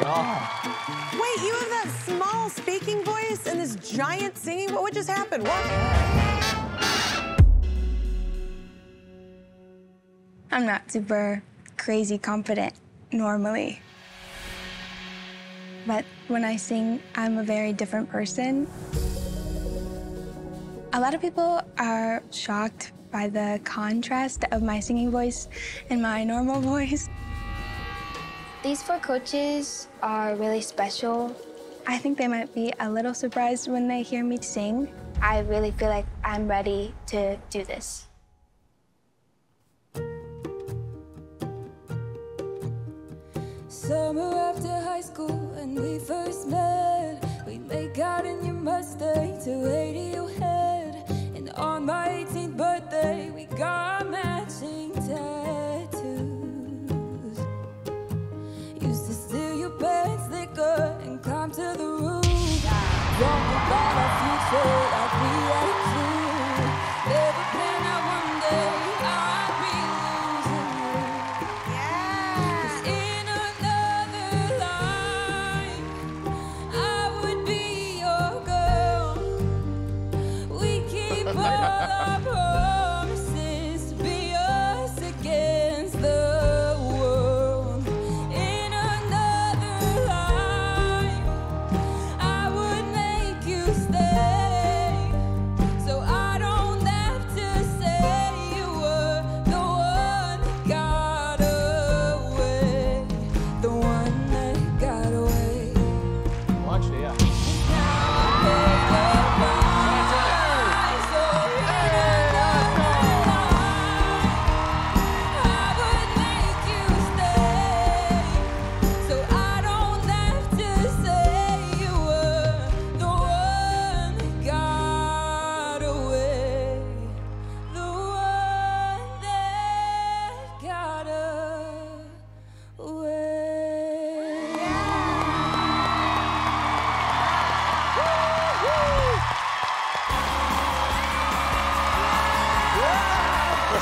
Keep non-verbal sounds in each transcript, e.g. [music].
God. Wait, you have that small speaking voice and this giant singing? What would just happened? What? I'm not super crazy confident normally. But when I sing, I'm a very different person. A lot of people are shocked by the contrast of my singing voice and my normal [laughs] voice. These four coaches are really special. I think they might be a little surprised when they hear me sing. I really feel like I'm ready to do this. Summer after high school when we first met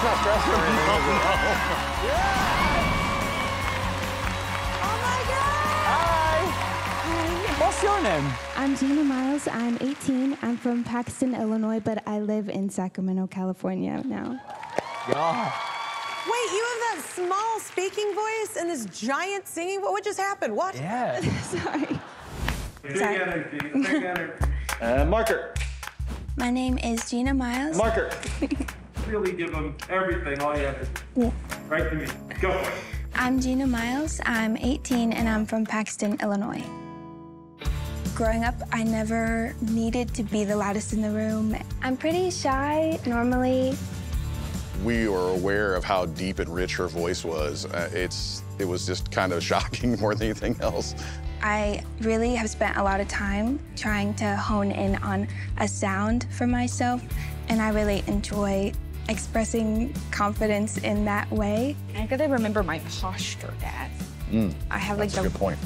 That's not stressful. Hi. What's your name? I'm Gina Miles. I'm 18. I'm from Paxton, Illinois, but I live in Sacramento, California now. God. Wait, you have that small speaking voice and this giant singing? What what just happened? What? Yeah. [laughs] Sorry. Big Sorry. energy, big [laughs] energy. Uh, marker. My name is Gina Miles. Marker. [laughs] Really give them everything, all you have to do. Right to me. Go for it. I'm Gina Miles. I'm 18 and I'm from Paxton, Illinois. Growing up, I never needed to be the loudest in the room. I'm pretty shy normally. we were aware of how deep and rich her voice was. Uh, it's it was just kind of [laughs] shocking more than anything else. I really have spent a lot of time trying to hone in on a sound for myself, and I really enjoy expressing confidence in that way. I gotta remember my posture, Dad. Mm, I have like That's a the good point.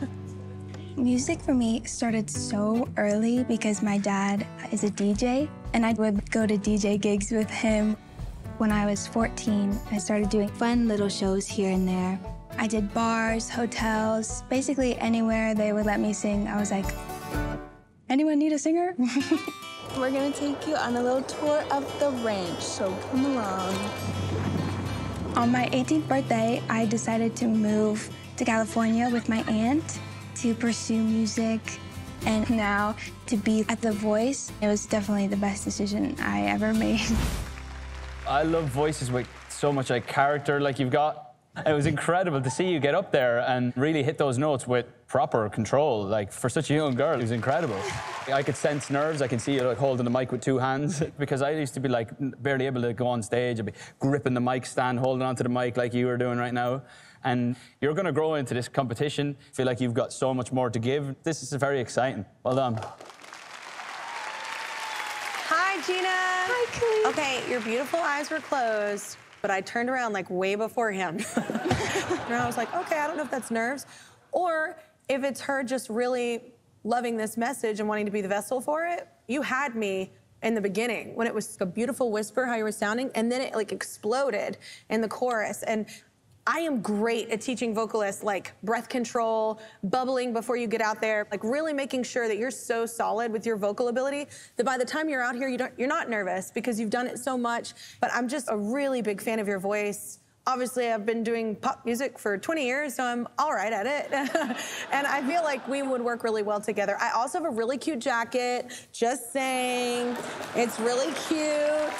[laughs] Music for me started so early because my dad is a DJ, and I would go to DJ gigs with him. When I was 14, I started doing fun little shows here and there. I did bars, hotels, basically anywhere they would let me sing. I was like, anyone need a singer? [laughs] We're gonna take you on a little tour of the ranch, so come along. On my 18th birthday, I decided to move to California with my aunt to pursue music. And now to be at The Voice, it was definitely the best decision I ever made. I love voices with so much like character like you've got. It was incredible to see you get up there and really hit those notes with proper control. Like for such a young girl, it was incredible. I could sense nerves. I can see you like holding the mic with two hands [laughs] because I used to be like barely able to go on stage. I'd be gripping the mic stand, holding onto the mic like you are doing right now. And you're going to grow into this competition. Feel like you've got so much more to give. This is very exciting. Well done. Hi, Gina. Hi, Khalid. Okay, your beautiful eyes were closed, but I turned around like way before him. [laughs] and I was like, okay, I don't know if that's nerves or if it's her just really loving this message and wanting to be the vessel for it. You had me in the beginning when it was a beautiful whisper how you were sounding, and then it like exploded in the chorus. And I am great at teaching vocalists like breath control, bubbling before you get out there, like really making sure that you're so solid with your vocal ability that by the time you're out here, you don't, you're not nervous because you've done it so much. But I'm just a really big fan of your voice. Obviously, I've been doing pop music for 20 years, so I'm all right at it. [laughs] and I feel like we would work really well together. I also have a really cute jacket, just saying. It's really cute.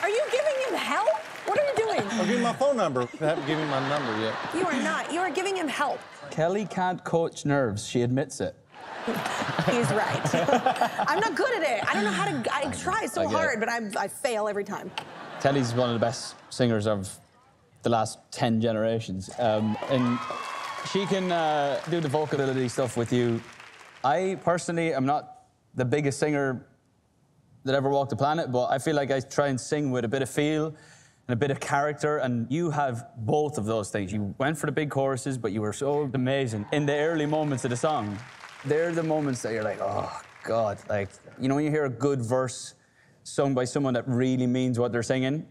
Are you giving him help? What are you doing? I'll give you my phone number. I haven't given you my number yet. You are not. You are giving him help. Kelly can't coach nerves. She admits it. [laughs] He's right. [laughs] I'm not good at it. I don't know how to. I try so I get it. hard, but I, I fail every time. Kelly's one of the best singers of the last 10 generations. Um, and she can uh, do the vocal ability stuff with you. I personally am not the biggest singer that ever walked the planet, but I feel like I try and sing with a bit of feel and a bit of character, and you have both of those things. You went for the big choruses, but you were so amazing in the early moments of the song. They're the moments that you're like, oh, God. Like, you know, when you hear a good verse sung by someone that really means what they're singing,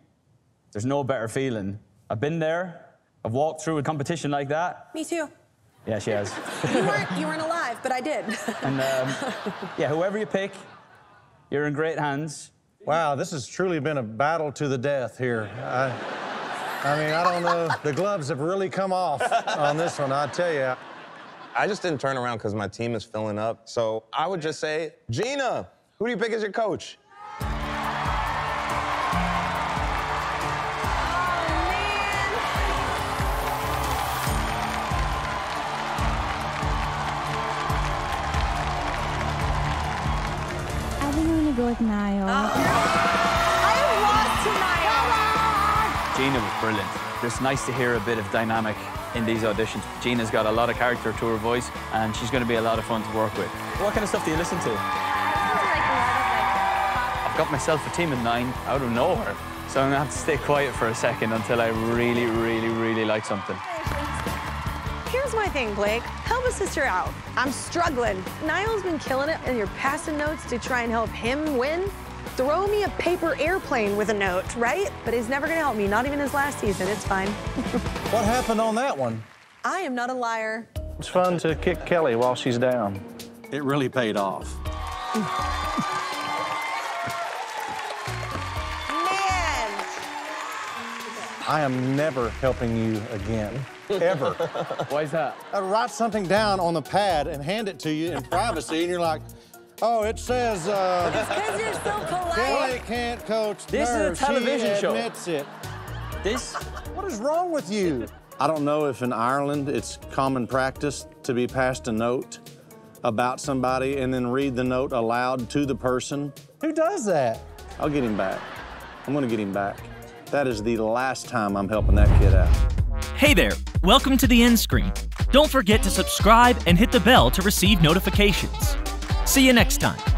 there's no better feeling. I've been there. I've walked through a competition like that. Me too. Yeah, she has. [laughs] You weren't, you weren't alive, but I did. and um, yeah, whoever you pick, you're in great hands. Wow, this has truly been a battle to the death here. I, I mean, I don't know. The gloves have really come off on this one, I tell you. I just didn't turn around because my team is filling up. So I would just say, Gina, who do you pick as your coach? I think I'm gonna go with Niall. Ah. I lost tonight. Gina was brilliant. It's nice to hear a bit of dynamic in these auditions. Gina's got a lot of character to her voice, and she's going to be a lot of fun to work with. What kind of stuff do you listen to? I've got myself a team of nine out of nowhere, so I'm going to have to stay quiet for a second until I really, really, really like something. Here's my thing, Blake. Help a sister out. I'm struggling. Niall's been killing it, and you're passing notes to try and help him win. Throw me a paper airplane with a note, right? But he's never gonna help me, not even his last season. It's fine. [laughs] What happened on that one? I am not a liar. It's fun to kick Kelly while she's down. It really paid off. Man! I am never helping you again. Ever. [laughs] Why is that? I write something down on the pad and hand it to you in privacy, and you're like, oh, it says, uh, Because you're so polite. Kelly can't coach This is a television she show. admits it. This? What is wrong with you? I don't know if in Ireland it's common practice to be passed a note about somebody and then read the note aloud to the person. Who does that? I'll get him back. I'm gonna get him back. That is the last time I'm helping that kid out. Hey there, welcome to the end screen. Don't forget to subscribe and hit the bell to receive notifications. See you next time.